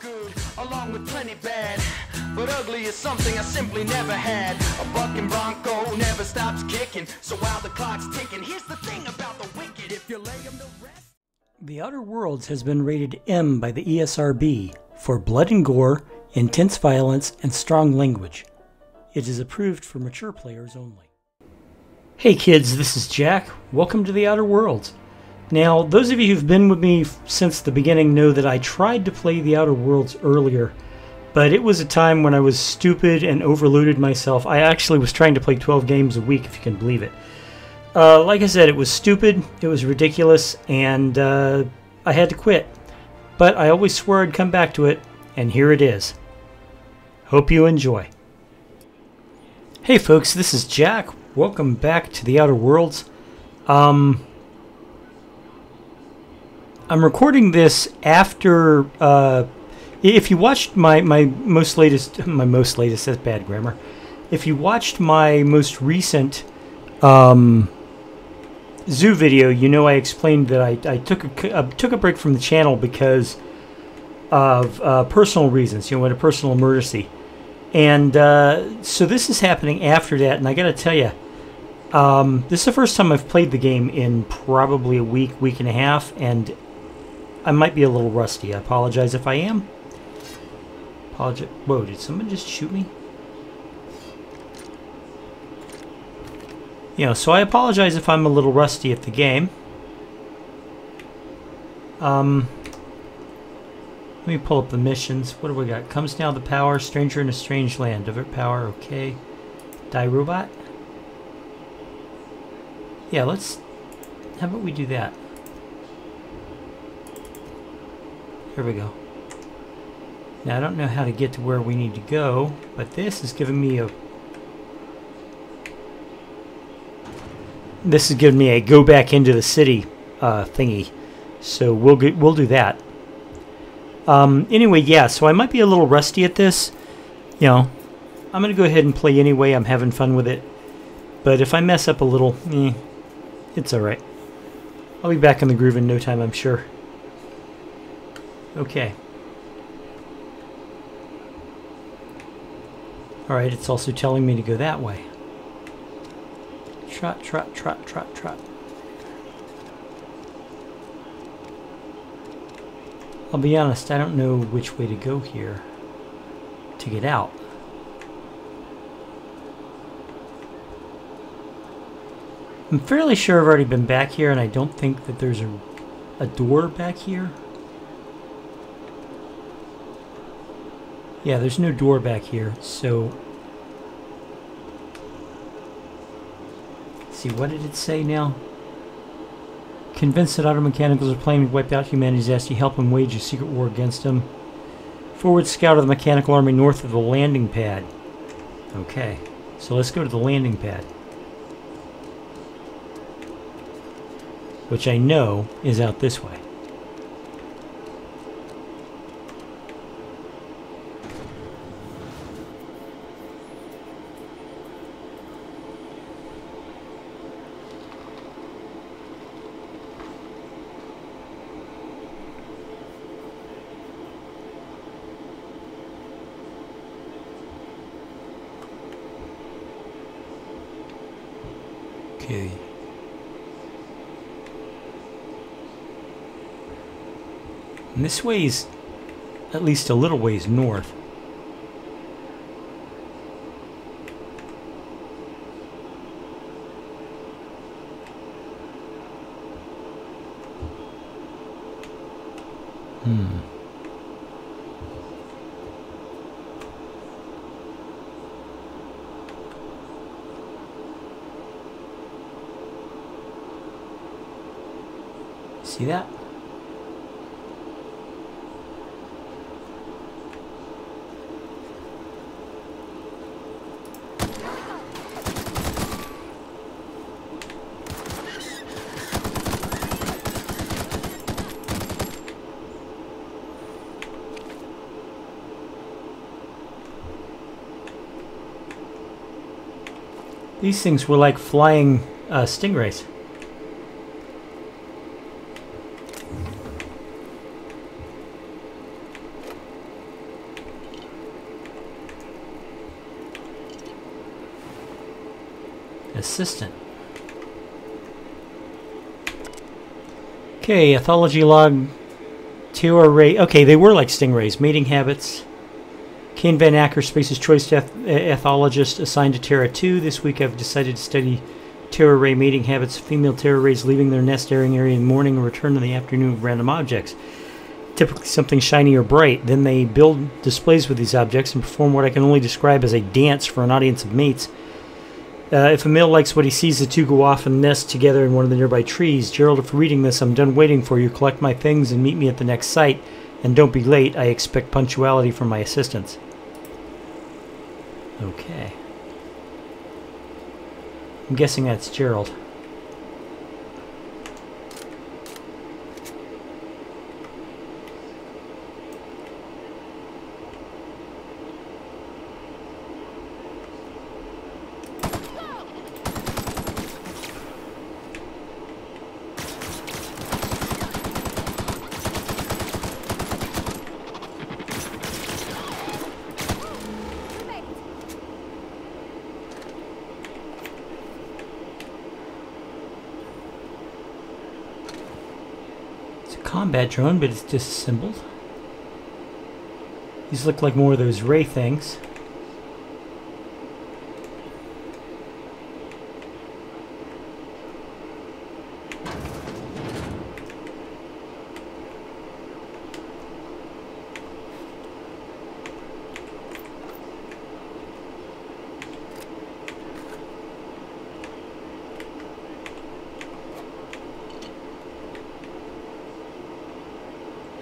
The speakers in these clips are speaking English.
good, along with plenty bad. But ugly is something I simply never had. A bucking bronco never stops kicking. So while the clock's ticking, here's the thing about the wicked. If you lay 'em to rest. The Outer Worlds has been rated M by the ESRB for blood and gore, intense violence, and strong language. It is approved for mature players only. Hey kids, this is Jack. Welcome to the Outer Worlds. Now, those of you who've been with me since the beginning know that I tried to play the Outer Worlds earlier, but it was a time when I was stupid and overloaded myself. I actually was trying to play 12 games a week, if you can believe it. Uh, like I said, it was stupid, it was ridiculous, and uh, I had to quit. But I always swore I'd come back to it, and here it is. Hope you enjoy. Hey folks, this is Jack. Welcome back to the Outer Worlds. Um, I'm recording this after. Uh, if you watched my, my most latest my most latest that's bad grammar. If you watched my most recent um, zoo video, you know I explained that I, I took a uh, took a break from the channel because of uh, personal reasons. You know, in a personal emergency, and uh, so this is happening after that. And I got to tell you, um, this is the first time I've played the game in probably a week, week and a half, and I might be a little rusty. I apologize if I am. Apologize. Whoa! Did someone just shoot me? You know, so I apologize if I'm a little rusty at the game. Um, let me pull up the missions. What do we got? Comes now the power, stranger in a strange land. Divert power, okay. Die robot? Yeah, let's... How about we do that? Here we go. Now, I don't know how to get to where we need to go, but this is giving me a this is giving me a go back into the city uh, thingy. So we'll get, we'll do that. Um, anyway, yeah. So I might be a little rusty at this. You know, I'm gonna go ahead and play anyway. I'm having fun with it. But if I mess up a little, eh, it's all right. I'll be back in the groove in no time, I'm sure. Okay. All right. It's also telling me to go that way. Trot, trot, trot, trot, trot. I'll be honest, I don't know which way to go here to get out. I'm fairly sure I've already been back here and I don't think that there's a, a door back here. Yeah, there's no door back here, so see, what did it say now? Convinced that auto mechanicals are planning to wipe out humanity's asked you help him wage a secret war against them. Forward scout of the mechanical army north of the landing pad. Okay, so let's go to the landing pad. Which I know is out this way. Okay. And this way is at least a little ways north. Hmm. See that? These things were like flying uh, stingrays. Assistant. Okay, ethology log, Terra Ray. Okay, they were like stingrays. Mating habits. Kane Van Acker, Spacer's Choice eth- uh, Ethologist, assigned to Terra 2. This week I've decided to study Terra ray mating habits. Female Terra rays leaving their nest airing area in the morning and return in the afternoon with random objects. Typically something shiny or bright. Then they build displays with these objects and perform what I can only describe as a dance for an audience of mates. Uh, if a male likes what he sees, the two go off and nest together in one of the nearby trees. Gerald, if you're reading this, I'm done waiting for you. Collect my things and meet me at the next site. And don't be late. I expect punctuality from my assistants. Okay. I'm guessing that's Gerald. Combat drone, but it's disassembled. These look like more of those ray things.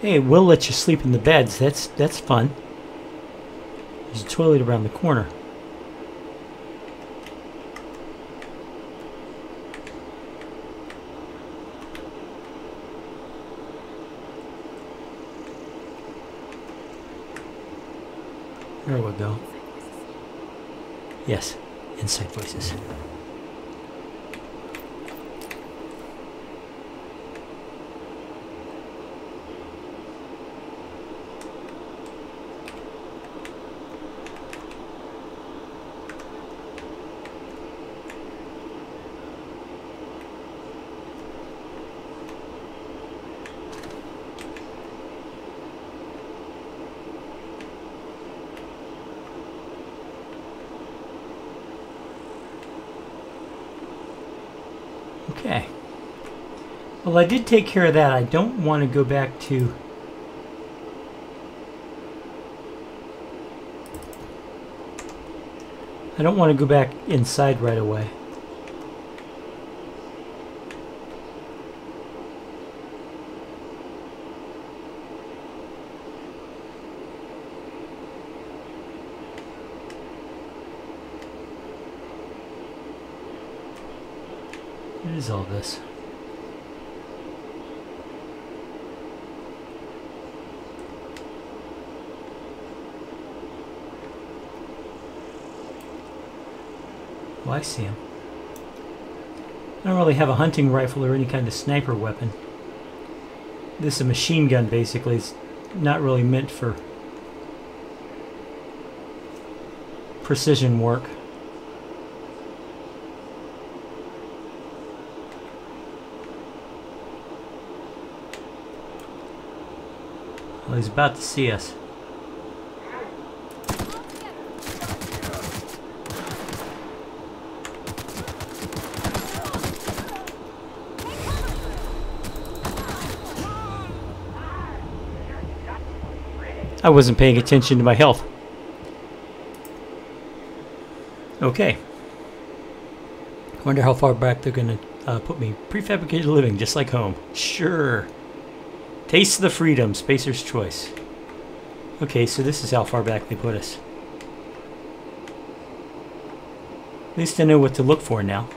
Hey, we'll let you sleep in the beds. That's that's fun. There's a toilet around the corner. There we go. Yes, inside voices. Okay. Well, I did take care of that. I don't want to go back to... I don't want to go back inside right away. Is all this? Oh, I see him. I don't really have a hunting rifle or any kind of sniper weapon. This is a machine gun, basically. It's not really meant for precision work. He's about to see us. I wasn't paying attention to my health. Okay. Wonder how far back they're going to uh, put me. Prefabricated living, just like home. Sure. Taste the freedom, Spacer's choice. Okay, so this is how far back they put us. At least I know what to look for now.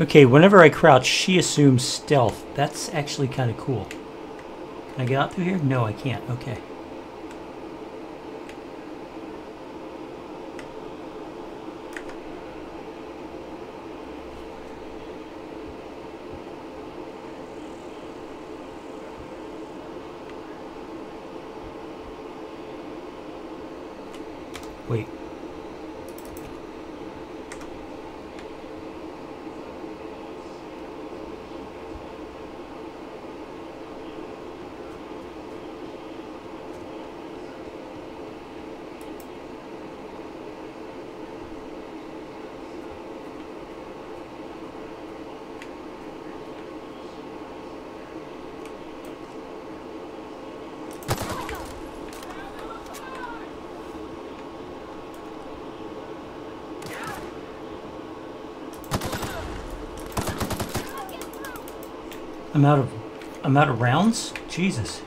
Okay, whenever I crouch, she assumes stealth. That's actually kind of cool. Can I get out through here? No, I can't. Okay. I'm out of I'm out of rounds? Jesus.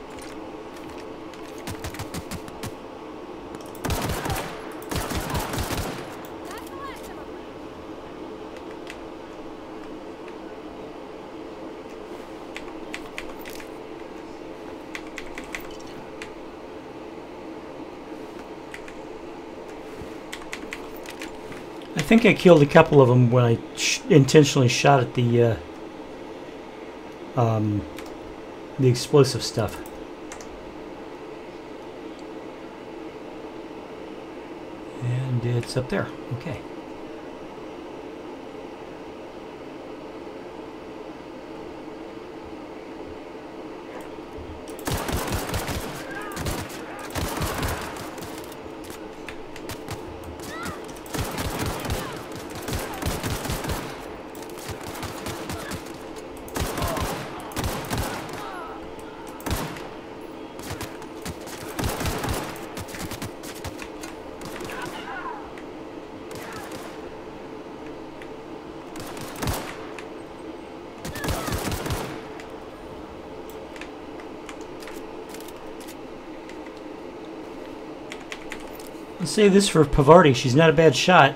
I think I killed a couple of them when I sh intentionally shot at the uh, um, the explosive stuff. And it's up there. Okay. Save this for Parvati. She's not a bad shot.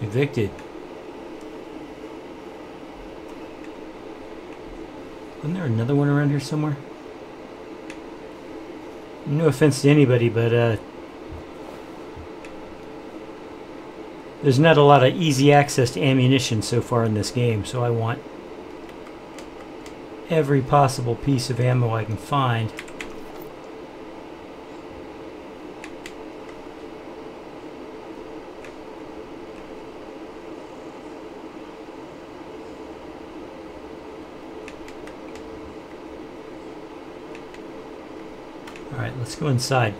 Evicted. Wasn't there another one around here somewhere? No offense to anybody, but uh, there's not a lot of easy access to ammunition so far in this game, so I want every possible piece of ammo I can find. Alright, let's go inside.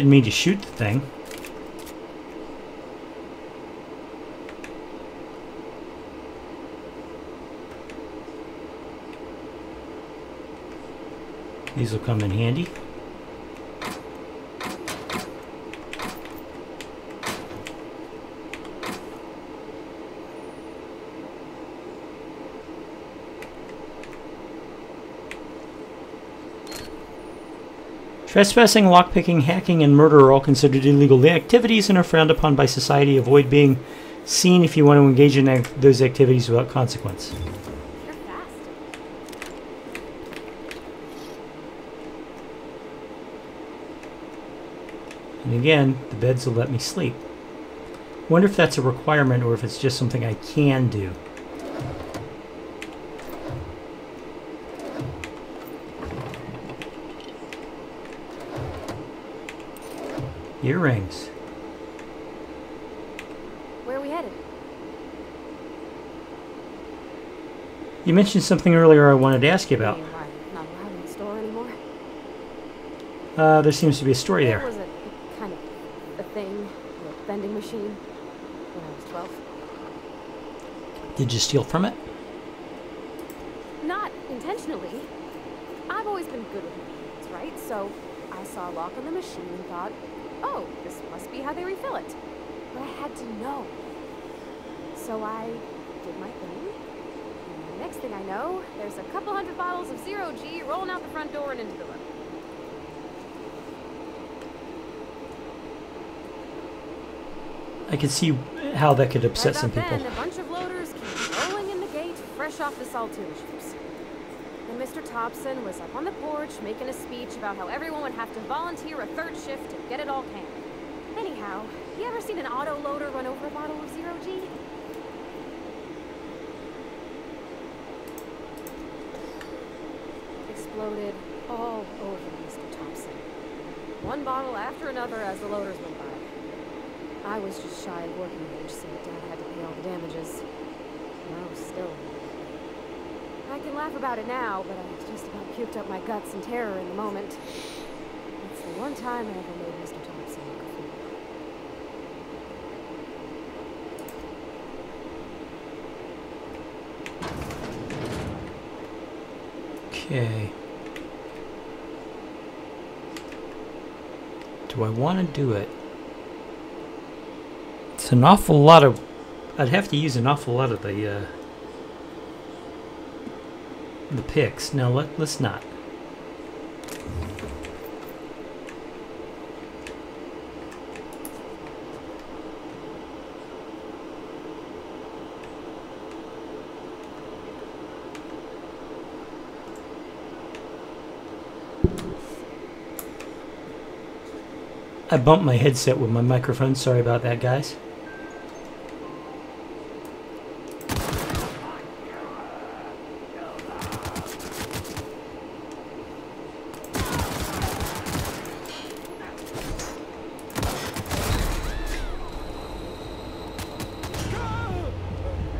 Didn't mean to shoot the thing. These will come in handy. Trespassing, lockpicking, hacking, and murder are all considered illegal activities and are frowned upon by society. Avoid being seen if you want to engage in those activities without consequence. And again, the beds will let me sleep. Wonder if that's a requirement or if it's just something I can do. Earrings. Where are we headed? You mentioned something earlier I wanted to ask you about. Not allowed in the store anymore. Uh, there seems to be a story There there. was a kind of a thing, a vending machine, when I was 12. Did you steal from it? Not intentionally. I've always been good with machines, right? So I saw a lock on the machine and thought, oh, this must be how they refill it. But I had to know. So I did my thing. And the next thing I know, there's a couple hundred bottles of Zero G rolling out the front door and into the room. I can see how that could upset some people. then, a bunch of loaders came rolling in the gate, fresh off the ships. Mr. Thompson was up on the porch making a speech about how everyone would have to volunteer a third shift to get it all canned. Anyhow, you ever seen an auto loader run over a bottle of Zero G? Exploded all over Mr. Thompson. One bottle after another as the loaders went by. I was just shy of working age, so Dad had to pay all the damages. Still. I can laugh about it now, but I just about puked up my guts in terror in the moment. It's the one time I ever made Mr. Thompson look a fool. Okay. Do I want to do it? It's an awful lot of. I'd have to use an awful lot of the uh, the picks. No, let let's not. I bumped my headset with my microphone. Sorry about that, guys.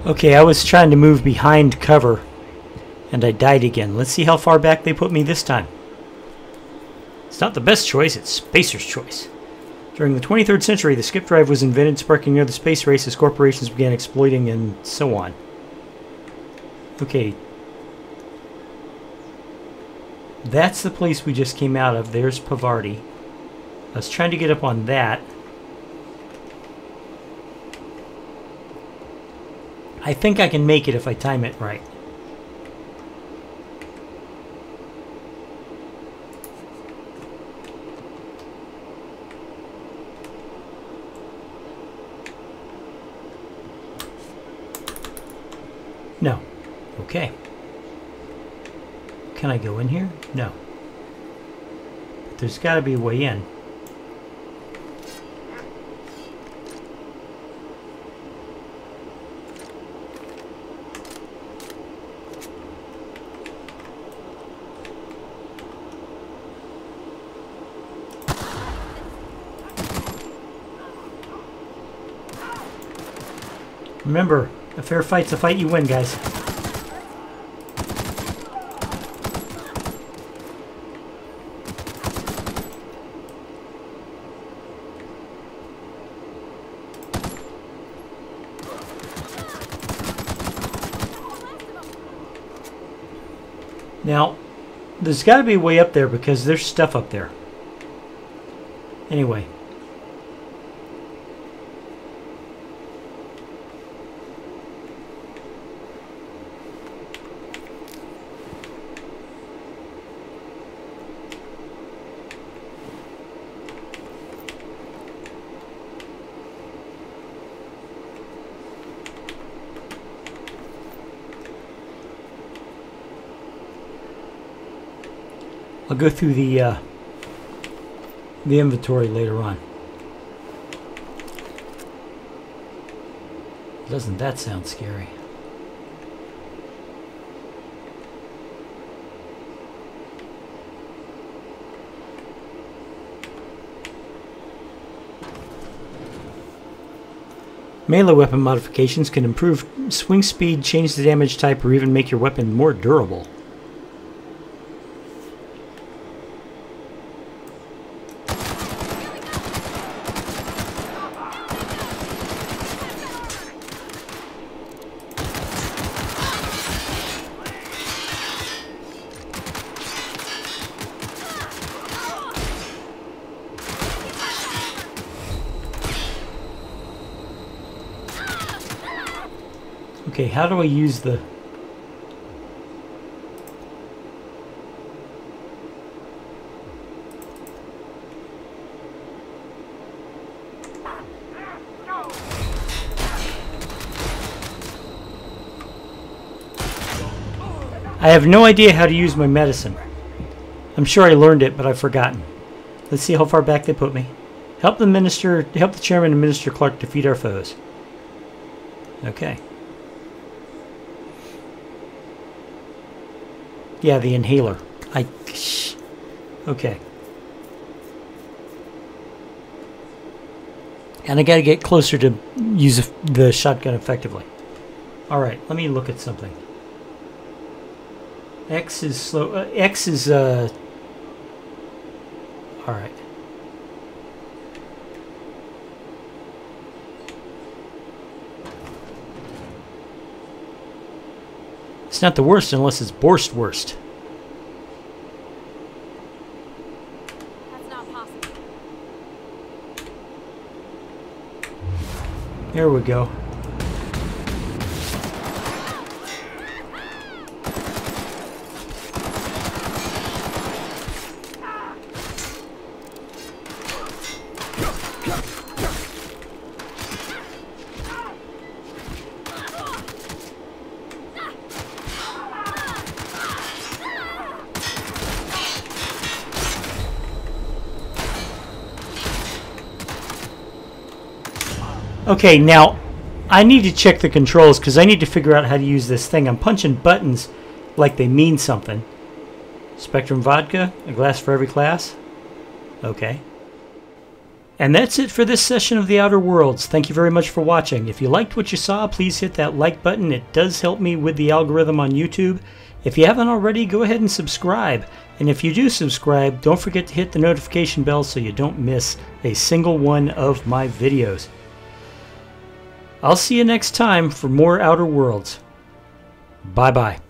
Okay, I was trying to move behind cover and I died again. Let's see how far back they put me this time. It's not the best choice, it's Spacer's choice. During the 23rd century, the skip drive was invented, sparking another space race as corporations began exploiting and so on. Okay. That's the place we just came out of. There's Parvati. I was trying to get up on that. I think I can make it if I time it right. No. Okay. Can I go in here? No. But there's got to be a way in. Remember, a fair fight's a fight you win, guys. Now, there's got to be a way up there because there's stuff up there. Anyway. I'll go through the uh, the inventory later on. Doesn't that sound scary? Melee weapon modifications can improve swing speed, change the damage type, or even make your weapon more durable. Okay, how do I use the... I have no idea how to use my medicine. I'm sure I learned it, but I've forgotten. Let's see how far back they put me. Help the minister, help the chairman and Minister Clark defeat our foes. Okay. Yeah, the inhaler. I. Okay. And I gotta get closer to use the shotgun effectively. Alright, let me look at something. X is slow. Uh, X is, uh. Alright. It's not the worst unless it's Borst worst. That's not possible. There we go. Okay, now I need to check the controls because I need to figure out how to use this thing. I'm punching buttons like they mean something. Spectrum vodka, a glass for every class. Okay. And that's it for this session of The Outer Worlds. Thank you very much for watching. If you liked what you saw, please hit that like button. It does help me with the algorithm on YouTube. If you haven't already, go ahead and subscribe. And if you do subscribe, don't forget to hit the notification bell so you don't miss a single one of my videos. I'll see you next time for more Outer Worlds. Bye bye.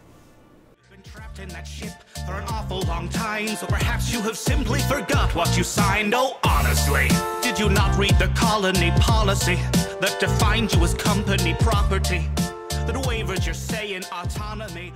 time, so perhaps you have simply forgot what you signed. Oh, honestly, did you not read the colony policy that defined you as company property? That autonomy,